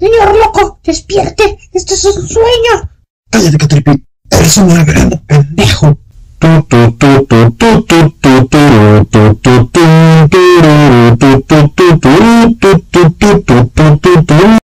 Señor loco, despierte. Esto es un sueño. Cállate, Catripi. Eres un reverendo pendejo.